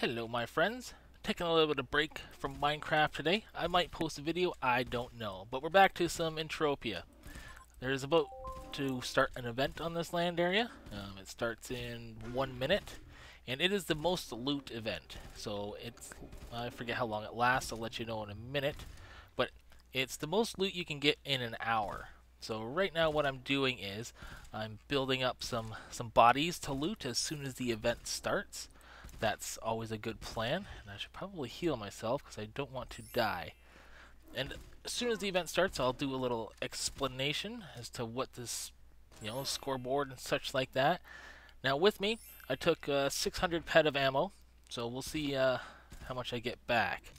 Hello my friends, taking a little bit of break from Minecraft today. I might post a video, I don't know. But we're back to some Entropia. There's about to start an event on this land area. Um, it starts in one minute, and it is the most loot event. So it's, I forget how long it lasts, I'll let you know in a minute. But it's the most loot you can get in an hour. So right now what I'm doing is, I'm building up some, some bodies to loot as soon as the event starts. That's always a good plan. And I should probably heal myself because I don't want to die. And as soon as the event starts, I'll do a little explanation as to what this, you know, scoreboard and such like that. Now with me, I took uh, 600 ped of ammo, so we'll see uh, how much I get back.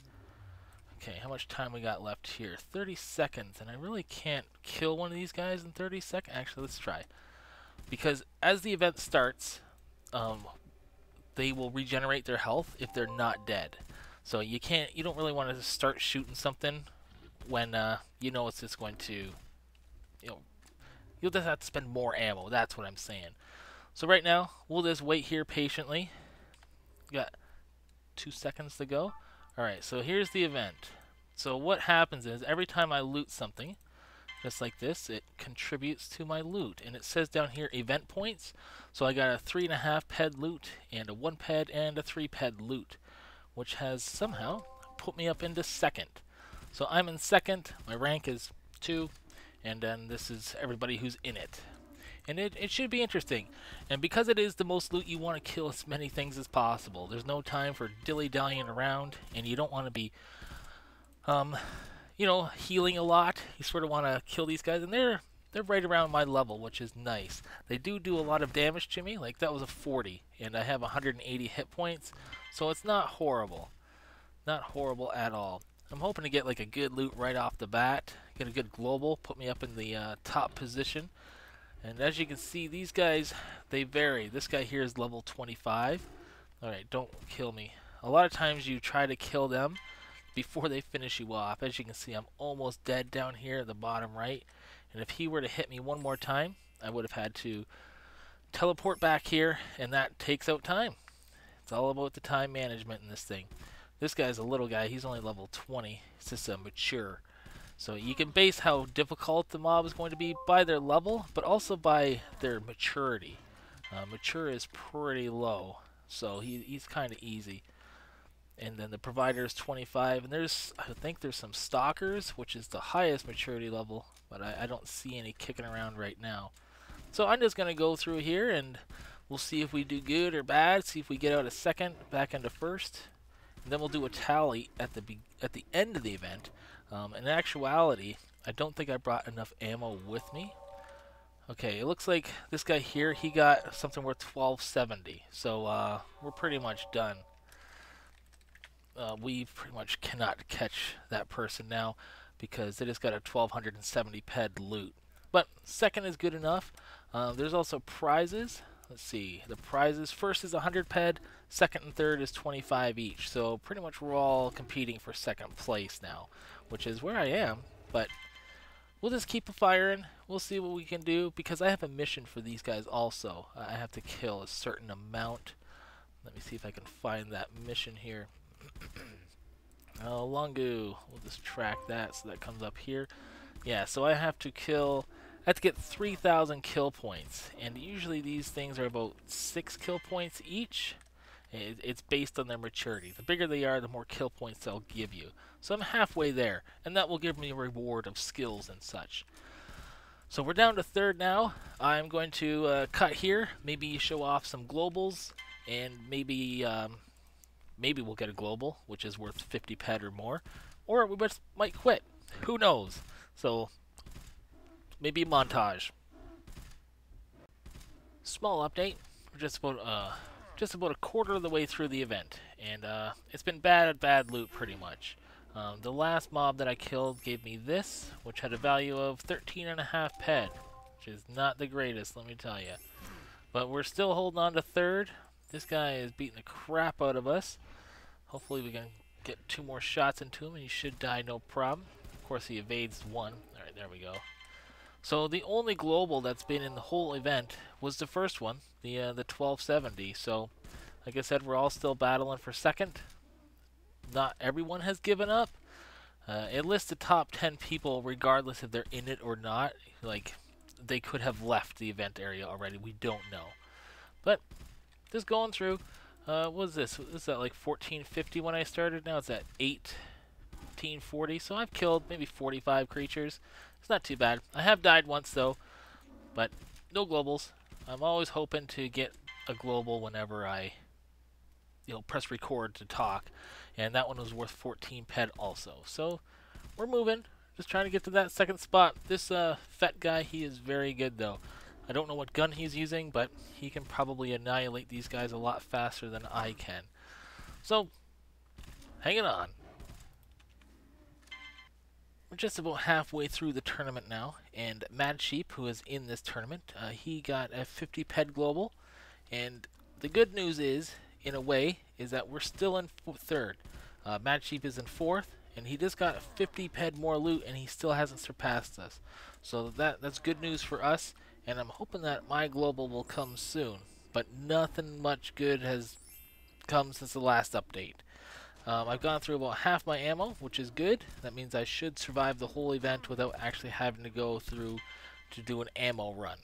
Okay, how much time we got left here? 30 seconds, and I really can't kill one of these guys in 30 seconds. Actually, let's try. Because as the event starts, um, they will regenerate their health if they're not dead. So you can't, you don't really want to start shooting something when uh, you know it's just going to, you know, you'll just have to spend more ammo. That's what I'm saying. So right now, we'll just wait here patiently. Got two seconds to go. Alright, so here's the event. So what happens is, every time I loot something, just like this, it contributes to my loot. And it says down here event points. So I got a 3.5 ped loot, and a 1 ped, and a 3 ped loot, which has somehow put me up into second. So I'm in second, my rank is 2, and then this is everybody who's in it. And it, it should be interesting. And because it is the most loot, you want to kill as many things as possible. There's no time for dilly-dallying around, and you don't want to be um, you know, healing a lot. You sort of want to kill these guys, and they're they're right around my level, which is nice. They do do a lot of damage to me. Like that was a 40, and I have 180 hit points, so it's not horrible, not horrible at all. I'm hoping to get like a good loot right off the bat, get a good global, put me up in the uh, top position. And as you can see, these guys, they vary. This guy here is level 25. Alright, don't kill me. A lot of times you try to kill them, before they finish you off. As you can see, I'm almost dead down here at the bottom right. And if he were to hit me one more time, I would have had to teleport back here, and that takes out time. It's all about the time management in this thing. This guy's a little guy. He's only level 20. He's just a mature. So you can base how difficult the mob is going to be by their level, but also by their maturity. Uh, mature is pretty low, so he, he's kind of easy and then the provider is 25 and there's I think there's some stalkers which is the highest maturity level but I, I don't see any kicking around right now. So I'm just gonna go through here and we'll see if we do good or bad see if we get out a second back into first. And then we'll do a tally at the at the end of the event. Um, in actuality I don't think I brought enough ammo with me. Okay, it looks like this guy here, he got something worth 1270. So, uh, we're pretty much done uh, we pretty much cannot catch that person now because it has got a 1270 ped loot. But second is good enough. Uh, there's also prizes. Let's see. The prizes first is 100 ped, second and third is 25 each. So pretty much we're all competing for second place now, which is where I am. But we'll just keep firing. We'll see what we can do because I have a mission for these guys also. I have to kill a certain amount. Let me see if I can find that mission here. oh, Longu. We'll just track that so that comes up here. Yeah, so I have to kill... I have to get 3,000 kill points. And usually these things are about 6 kill points each. It's based on their maturity. The bigger they are, the more kill points they'll give you. So I'm halfway there, and that will give me a reward of skills and such. So we're down to third now. I'm going to uh, cut here, maybe show off some globals, and maybe um, maybe we'll get a global, which is worth 50 ped or more, or we just might quit. Who knows? So maybe montage. Small update. We're just about uh, just about a quarter of the way through the event, and uh, it's been bad, bad loot pretty much. Um, the last mob that I killed gave me this, which had a value of 13 and a half ped, which is not the greatest, let me tell you. But we're still holding on to third. This guy is beating the crap out of us. Hopefully we can get two more shots into him and he should die no problem. Of course he evades one. Alright, there we go. So the only global that's been in the whole event was the first one, the uh, the 1270. So Like I said, we're all still battling for second. Not everyone has given up. Uh, it lists the top 10 people regardless if they're in it or not. Like, they could have left the event area already. We don't know. But, just going through. Uh, what was this? Was that like 1450 when I started? Now it's at 1840. So I've killed maybe 45 creatures. It's not too bad. I have died once though, but no globals. I'm always hoping to get a global whenever I, you know, press record to talk. And that one was worth 14 ped also. So we're moving. Just trying to get to that second spot. This uh, guy, he is very good though. I don't know what gun he's using, but he can probably annihilate these guys a lot faster than I can. So, hanging on. We're just about halfway through the tournament now, and Mad Sheep, who is in this tournament, uh, he got a 50 ped global, and the good news is, in a way, is that we're still in third. Uh, Mad Sheep is in fourth, and he just got 50 ped more loot, and he still hasn't surpassed us. So that that's good news for us and I'm hoping that my global will come soon. But nothing much good has come since the last update. Um, I've gone through about half my ammo, which is good. That means I should survive the whole event without actually having to go through to do an ammo run.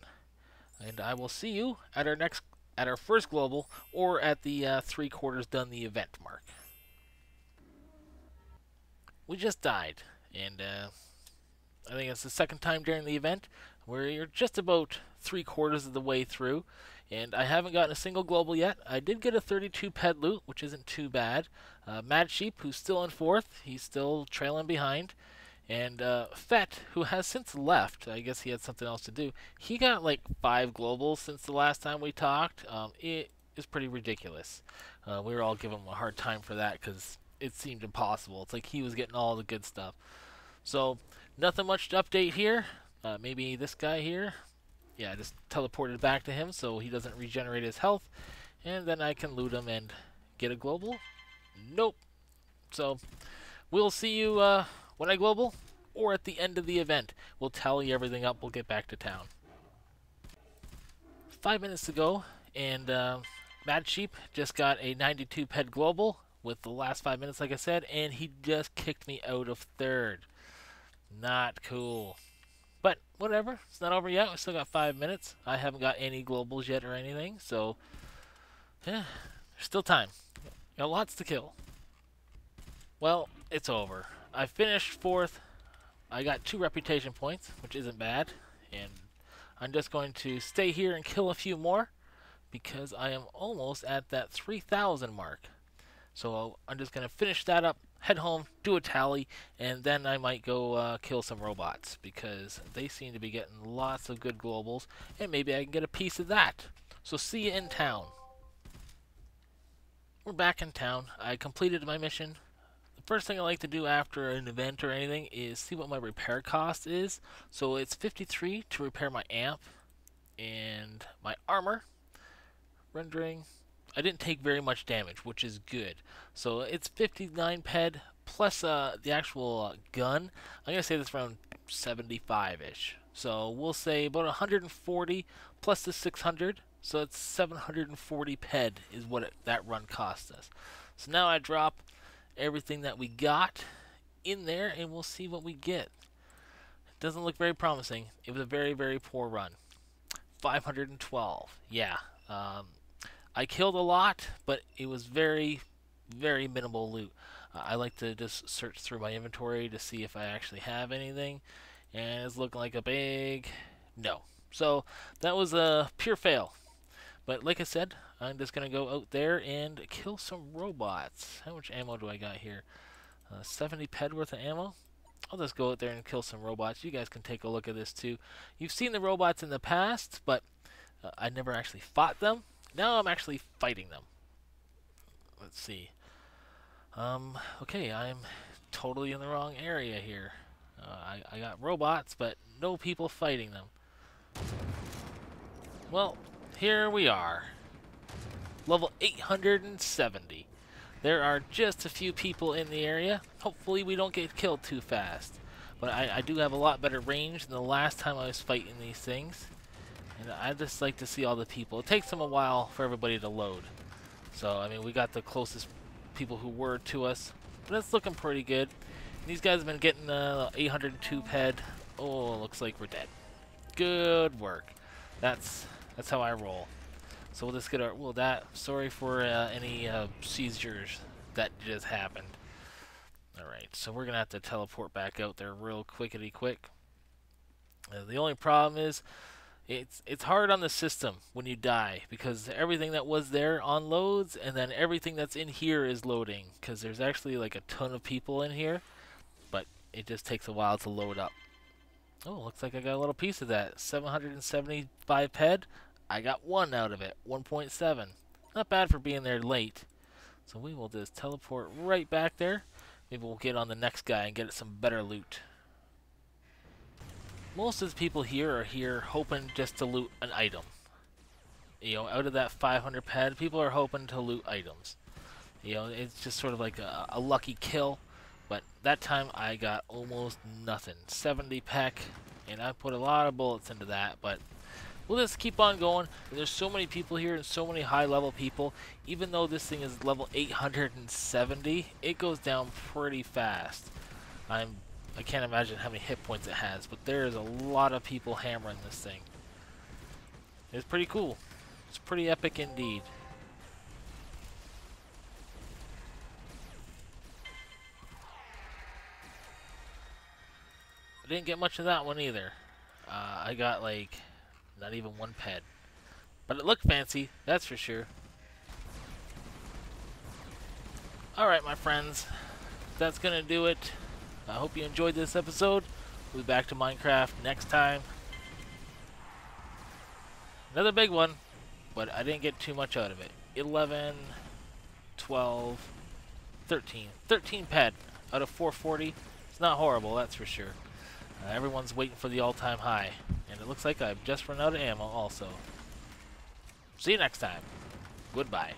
And I will see you at our next, at our first global, or at the uh, three quarters done the event mark. We just died, and uh, I think it's the second time during the event where you're just about three quarters of the way through. And I haven't gotten a single global yet. I did get a 32 ped loot, which isn't too bad. Uh, Mad Sheep, who's still in fourth, he's still trailing behind. And uh, Fett, who has since left, I guess he had something else to do, he got like five globals since the last time we talked. Um, it is pretty ridiculous. Uh, we were all giving him a hard time for that because it seemed impossible. It's like he was getting all the good stuff. So, nothing much to update here. Uh, maybe this guy here. Yeah, I just teleported back to him so he doesn't regenerate his health. And then I can loot him and get a global. Nope. So, we'll see you uh, when I global or at the end of the event. We'll tally everything up. We'll get back to town. Five minutes to go, and uh, Mad Sheep just got a 92 ped global with the last five minutes, like I said, and he just kicked me out of third. Not cool. But whatever, it's not over yet. We still got five minutes. I haven't got any globals yet or anything, so yeah, there's still time. Got lots to kill. Well, it's over. I finished fourth. I got two reputation points, which isn't bad, and I'm just going to stay here and kill a few more because I am almost at that 3,000 mark. So I'm just going to finish that up head home, do a tally, and then I might go uh, kill some robots because they seem to be getting lots of good globals, and maybe I can get a piece of that. So see you in town. We're back in town. I completed my mission. The first thing I like to do after an event or anything is see what my repair cost is. So it's 53 to repair my amp and my armor. Rendering I didn't take very much damage, which is good. So it's 59 ped plus uh, the actual uh, gun. I'm going to say this around 75-ish. So we'll say about 140 plus the 600. So it's 740 ped is what it, that run cost us. So now I drop everything that we got in there and we'll see what we get. It doesn't look very promising. It was a very, very poor run. 512. Yeah. Um, I killed a lot, but it was very, very minimal loot. Uh, I like to just search through my inventory to see if I actually have anything, and it's looking like a big no. So that was a pure fail. But like I said, I'm just going to go out there and kill some robots. How much ammo do I got here? Uh, 70 ped worth of ammo? I'll just go out there and kill some robots. You guys can take a look at this too. You've seen the robots in the past, but uh, I never actually fought them. Now I'm actually fighting them. Let's see. Um, okay, I'm totally in the wrong area here. Uh, I, I got robots, but no people fighting them. Well, here we are. Level 870. There are just a few people in the area. Hopefully we don't get killed too fast. But I, I do have a lot better range than the last time I was fighting these things. And I just like to see all the people. It takes them a while for everybody to load. So, I mean, we got the closest people who were to us. But it's looking pretty good. These guys have been getting uh, 802 ped. Oh, looks like we're dead. Good work. That's that's how I roll. So we'll just get our... Well, that... Sorry for uh, any uh, seizures that just happened. Alright, so we're going to have to teleport back out there real quickity quick. Uh, the only problem is it's it's hard on the system when you die because everything that was there unloads and then everything that's in here is loading because there's actually like a ton of people in here but it just takes a while to load up. Oh looks like I got a little piece of that. 775 ped I got one out of it. 1.7 not bad for being there late. So we will just teleport right back there. Maybe we'll get on the next guy and get some better loot most of the people here are here hoping just to loot an item. You know, out of that 500 ped, people are hoping to loot items. You know, it's just sort of like a, a lucky kill. But that time I got almost nothing. 70 ped, and I put a lot of bullets into that, but we'll just keep on going. There's so many people here and so many high level people. Even though this thing is level 870, it goes down pretty fast. I'm I can't imagine how many hit points it has, but there is a lot of people hammering this thing. It's pretty cool. It's pretty epic indeed. I didn't get much of that one either. Uh, I got like not even one ped. But it looked fancy, that's for sure. Alright my friends, that's gonna do it. I hope you enjoyed this episode. We'll be back to Minecraft next time. Another big one, but I didn't get too much out of it. 11, 12, 13. 13 ped out of 440. It's not horrible, that's for sure. Uh, everyone's waiting for the all-time high. And it looks like I've just run out of ammo also. See you next time. Goodbye.